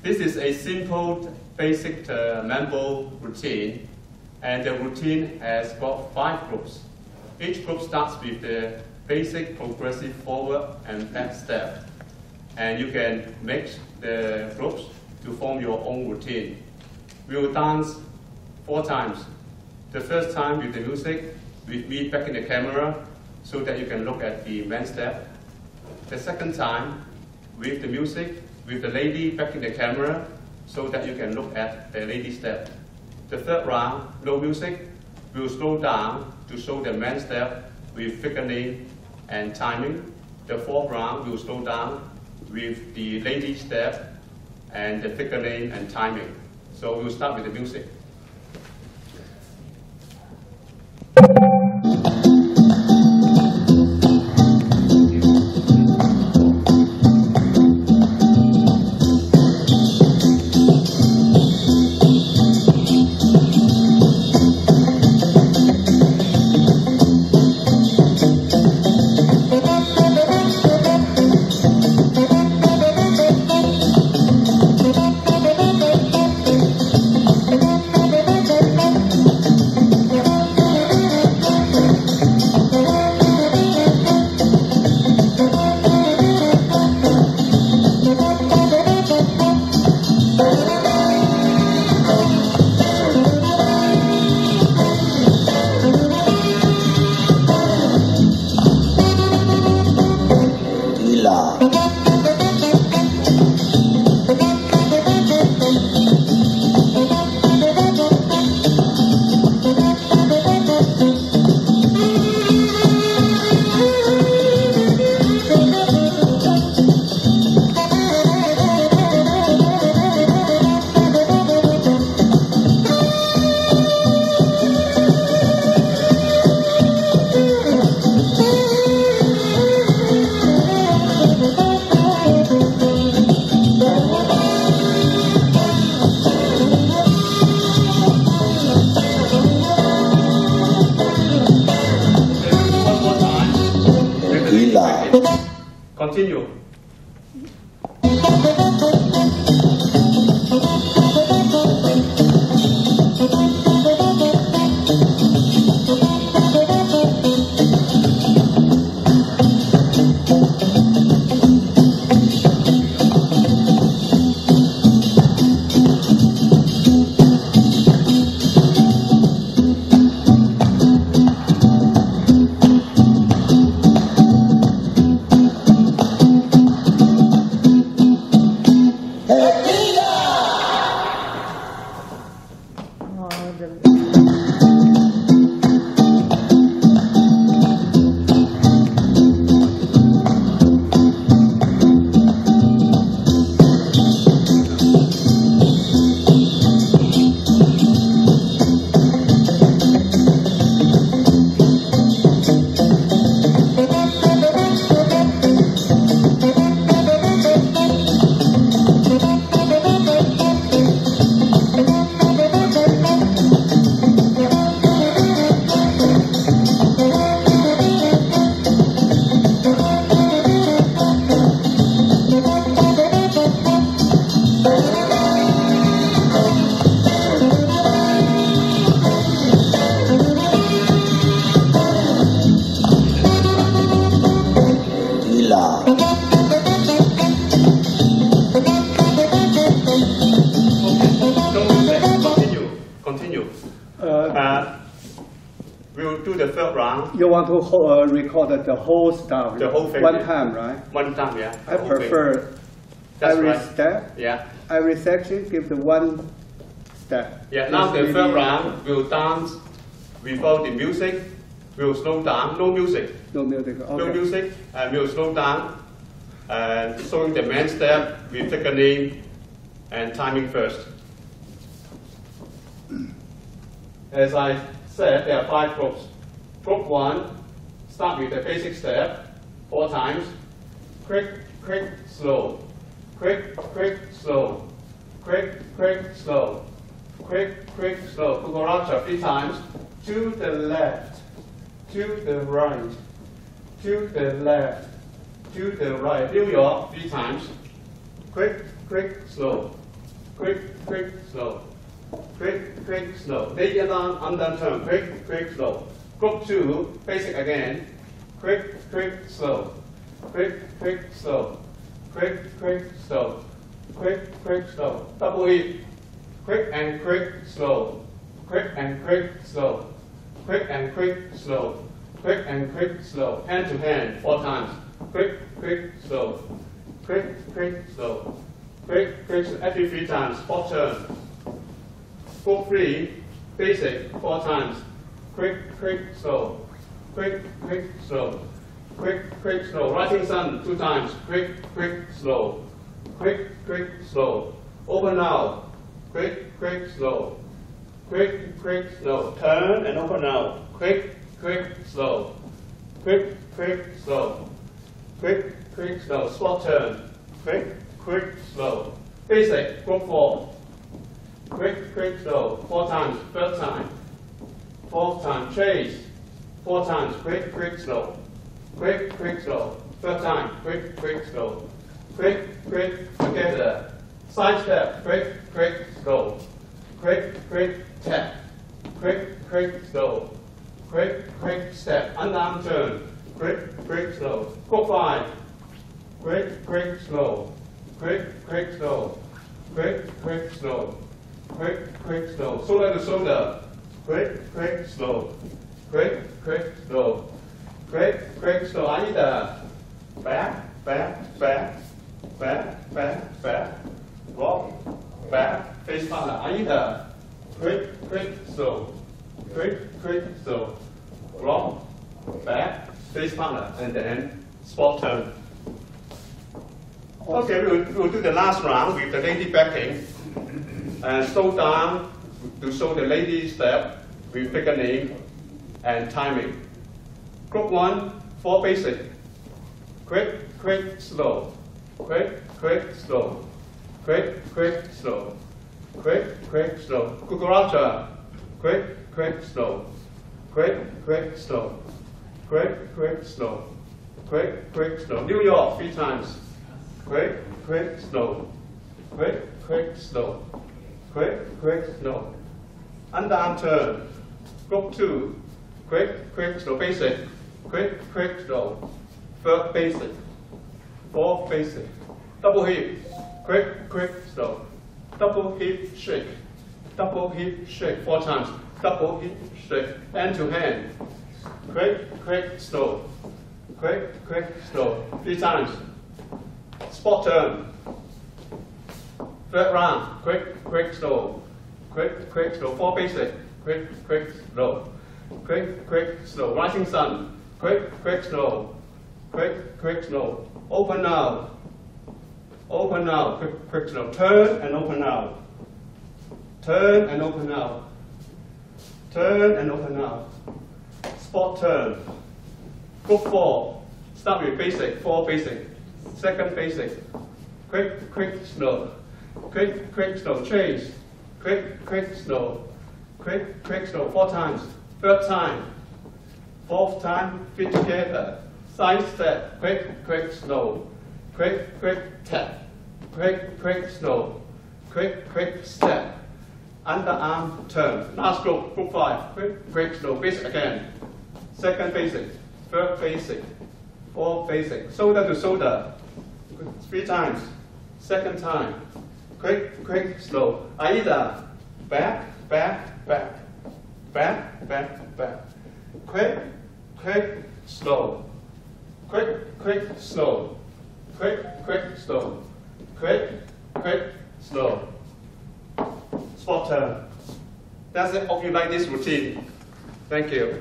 This is a simple, basic uh, mambo routine, and the routine has got five groups. Each group starts with the basic progressive forward and back step, and you can mix the groups to form your own routine. We will dance four times. The first time with the music, with me back in the camera, so that you can look at the man step. The second time, with the music, with the lady back in the camera, so that you can look at the lady step. The third round, no music, we'll slow down to show the man step with figure and timing. The fourth round, we'll slow down with the lady step and the figure and timing. So we'll start with the music. anterior. To uh, record the whole stuff. The whole thing. One time, right? One time, yeah. I prefer every right. step. Yeah. Every section give the one step. Yeah. Now the third round we'll dance without the music. We'll slow down. No music. No music. Okay. No music. And we'll slow down. And showing the man step with technique and timing first. As I said, there are five groups. Group one Start with the basic step, four times. Quick, quick, slow. Quick, quick, slow. Quick, quick, slow. Quick, quick, slow. Cucaracha three times. To the left, to the right, to the left, to the right. New York three times. Quick, quick, slow. quick, quick, slow. Quick, quick, slow. It down, under turn, quick, quick, slow. Group two, basic again. Quick, quick, slow. Quick, quick, slow. Quick, quick, slow. Quick, quick, slow. Double hip. Quick and quick, slow. Quick and quick, slow. Quick and quick, slow. Quick and quick, slow. Hand to hand, four times. Quick, quick, slow. Quick, quick, slow. Quick, quick, every three times, four turn. Four three, basic, four times. Quick, quick, slow. Quick, quick, slow. Quick, quick, slow. Rising sun, two times. Quick, quick, slow. Quick, quick, slow. Open out. Quick, quick, slow. Quick, quick, slow. Turn and open out. Quick, quick, slow. Quick, quick, slow. Quick, quick, slow. Spot turn. Quick, quick, slow. Basic, group four. Quick, quick, slow. Four times. Third time. Fourth time. Chase. Four times. Quick, quick, slow. Quick, quick, slow. Third time. Quick, quick, slow. Quick, quick, together. Side step. Quick, quick, slow. Quick, quick, tap. Quick, quick, slow. Quick, quick, step. Underarm turn. Quick, quick, slow. Go five. Quick, quick, slow. Quick, quick, slow. Quick, quick, slow. Quick, quick, slow. Shoulder to shoulder. Quick, quick, slow. Quick, quick, slow. Quick, quick, slow. I back, back, back, back, back, back. Rock, back, face partner. I quick, quick, slow. Quick, quick, slow. Rock, back, face partner, and then spot turn. Okay, we'll, we'll do the last round with the lady backing. And slow down to show the lady step with figure name and timing. Group one, four basic. Quick, quick, slow. Quick, quick, slow. Quick, quick, slow. Quick, quick, slow. Cucaracha. Quick, quick, slow. Quick, quick, slow. Quick, quick, slow. Quick, quick, slow. New York, three times. Quick, quick, slow. Quick, quick, slow. Quick, quick, slow. Underarm turn. Group two. Quick, quick, slow. Basic. Quick, quick, slow. Third basic. Fourth basic. Double hip. Quick, quick, slow. Double hip shake. Double hip shake. Four times. Double hip shake. Hand to hand. Quick, quick, slow. Quick, quick, slow. Three times. Spot turn. Third round. Quick, quick, slow. Quick, quick, slow. Four basic. Quick, quick, slow. Quick, quick, slow. Rising sun. Quick, quick, slow. Quick, quick, slow. Open out. Open out. Quick, quick, slow. Turn and open out. Turn and open out. Turn and open out. Spot turn. Group four. Start with basic. Four basic. Second basic. Quick, quick, slow. Quick, quick, slow. Chase. Quick, quick, slow. Quick, quick, slow. Four times. Third time. Fourth time. Feet together. Side step. Quick, quick, slow. Quick, quick, tap. Quick, quick, slow. Quick, quick, step. Underarm turn. Last group, group five. Quick, quick, slow. Basic again. Second basic. Third basic. Fourth basic. Shoulder to shoulder. Three times. Second time. Quick, quick, slow. Aida. Back, back, back. Back, back, back. Quick, quick, slow. Quick, quick, slow. Quick, quick, slow. Quick, quick, slow. Spot turn. That's it. Hope you like this routine. Thank you.